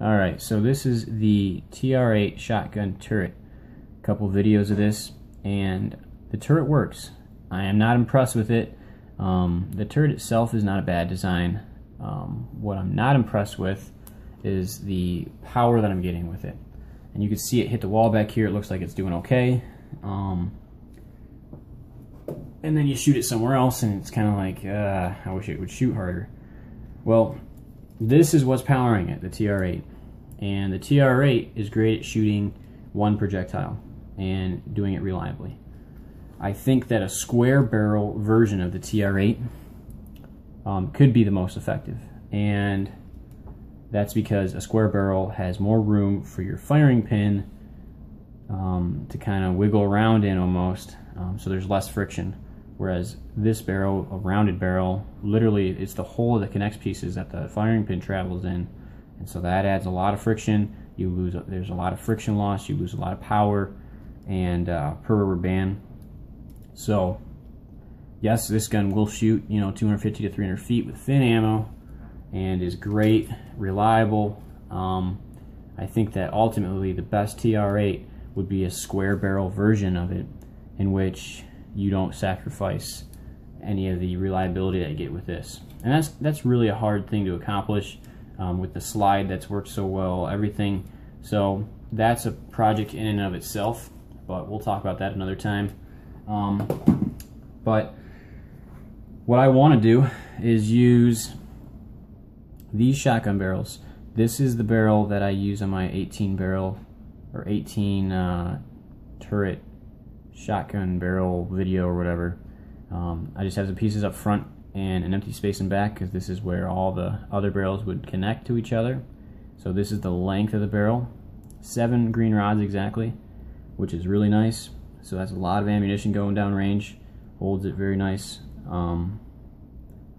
Alright, so this is the TR8 shotgun turret. A couple videos of this, and the turret works. I am not impressed with it. Um, the turret itself is not a bad design. Um, what I'm not impressed with is the power that I'm getting with it. And you can see it hit the wall back here. It looks like it's doing okay. Um, and then you shoot it somewhere else, and it's kind of like, uh, I wish it would shoot harder. Well, this is what's powering it, the TR8. And the TR8 is great at shooting one projectile and doing it reliably. I think that a square barrel version of the TR8 um, could be the most effective. And that's because a square barrel has more room for your firing pin um, to kind of wiggle around in almost, um, so there's less friction. Whereas this barrel, a rounded barrel, literally it's the hole that connects pieces that the firing pin travels in. And so that adds a lot of friction. You lose, there's a lot of friction loss, you lose a lot of power and uh, per rubber band. So yes, this gun will shoot, you know, 250 to 300 feet with thin ammo and is great, reliable. Um, I think that ultimately the best TR8 would be a square barrel version of it in which you don't sacrifice any of the reliability that you get with this. And that's that's really a hard thing to accomplish um, with the slide that's worked so well, everything. So that's a project in and of itself, but we'll talk about that another time. Um, but what I want to do is use these shotgun barrels. This is the barrel that I use on my 18 barrel or 18 uh, turret shotgun barrel video or whatever. Um, I just have the pieces up front and an empty space in back because this is where all the other barrels would connect to each other. So this is the length of the barrel. Seven green rods exactly, which is really nice. So that's a lot of ammunition going down range. Holds it very nice. Um,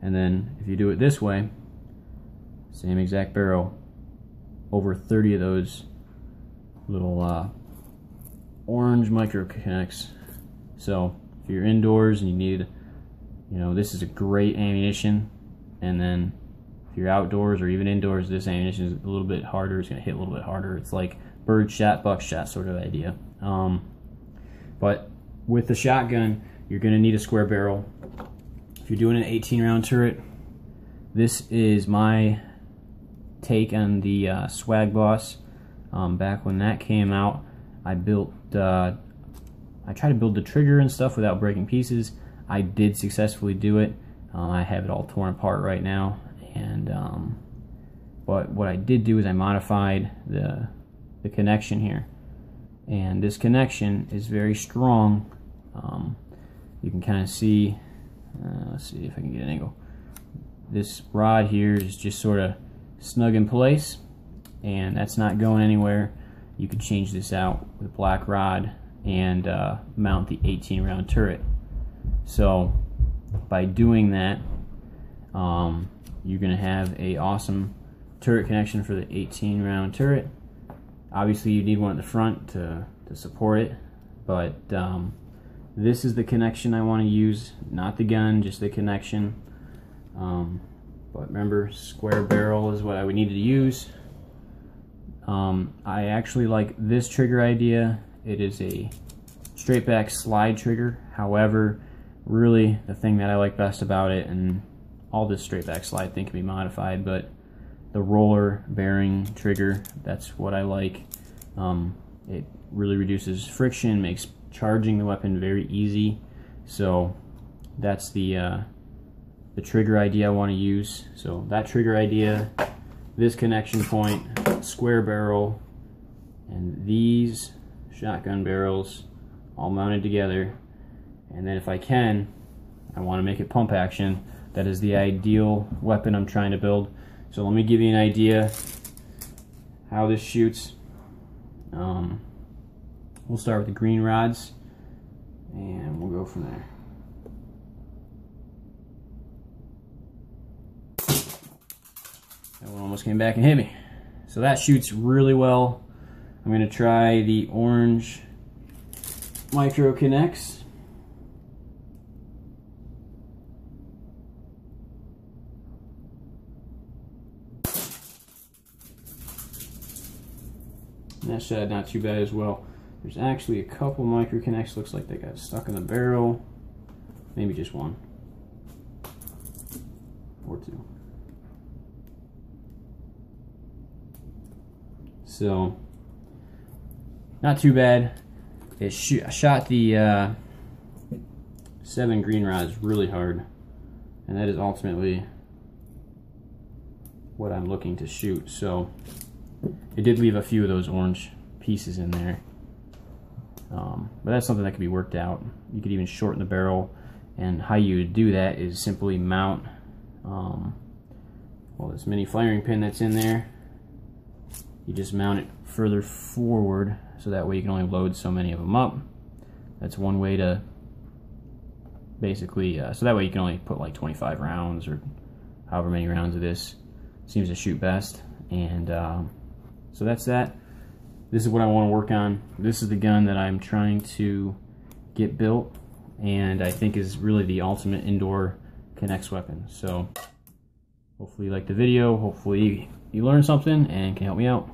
and then if you do it this way, same exact barrel, over 30 of those little uh, orange micro connects. So if you're indoors and you need, you know, this is a great ammunition. And then if you're outdoors or even indoors, this ammunition is a little bit harder. It's going to hit a little bit harder. It's like bird shot, buck shot sort of idea. Um, but with the shotgun, you're going to need a square barrel. If you're doing an 18 round turret, this is my take on the uh, Swag Boss. Um, back when that came out, I built, uh, I tried to build the trigger and stuff without breaking pieces. I did successfully do it. Um, I have it all torn apart right now. And, um, but what I did do is I modified the, the connection here. And this connection is very strong. Um, you can kind of see, uh, let's see if I can get an angle. This rod here is just sort of snug in place and that's not going anywhere you could change this out with black rod and uh, mount the 18 round turret. So by doing that, um, you're going to have a awesome turret connection for the 18 round turret. Obviously you need one at the front to, to support it, but um, this is the connection I want to use, not the gun, just the connection. Um, but remember, square barrel is what I would need to use. Um, I actually like this trigger idea. It is a straight back slide trigger. However, really the thing that I like best about it, and all this straight back slide thing can be modified, but the roller bearing trigger, that's what I like. Um, it really reduces friction, makes charging the weapon very easy. So that's the uh, the trigger idea I want to use. So that trigger idea, this connection point, square barrel and these shotgun barrels all mounted together. And then if I can I want to make it pump action. That is the ideal weapon I'm trying to build. So let me give you an idea how this shoots. Um, we'll start with the green rods and we'll go from there that one almost came back and hit me so that shoots really well. I'm to try the orange Micro Connects. That shot not too bad as well. There's actually a couple micro connects. Looks like they got stuck in the barrel. Maybe just one. Or two. So, not too bad. It sh shot the uh, seven green rods really hard. And that is ultimately what I'm looking to shoot. So, it did leave a few of those orange pieces in there. Um, but that's something that can be worked out. You could even shorten the barrel, and how you do that is simply mount um, well this mini firing pin that's in there. You just mount it further forward, so that way you can only load so many of them up. That's one way to basically, uh, so that way you can only put like 25 rounds or however many rounds of this seems to shoot best. And um, so that's that this is what I want to work on. This is the gun that I'm trying to get built and I think is really the ultimate indoor K'NEX weapon. So hopefully you like the video, hopefully you learned something and can help me out.